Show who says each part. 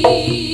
Speaker 1: see.